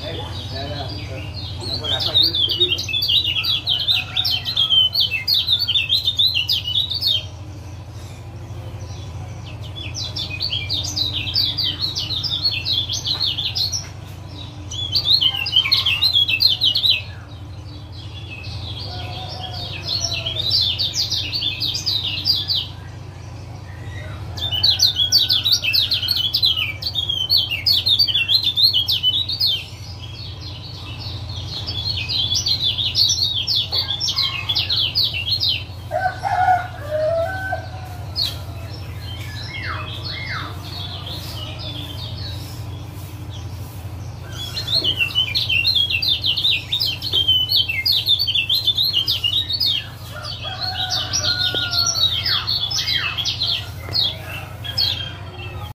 Hey, uh,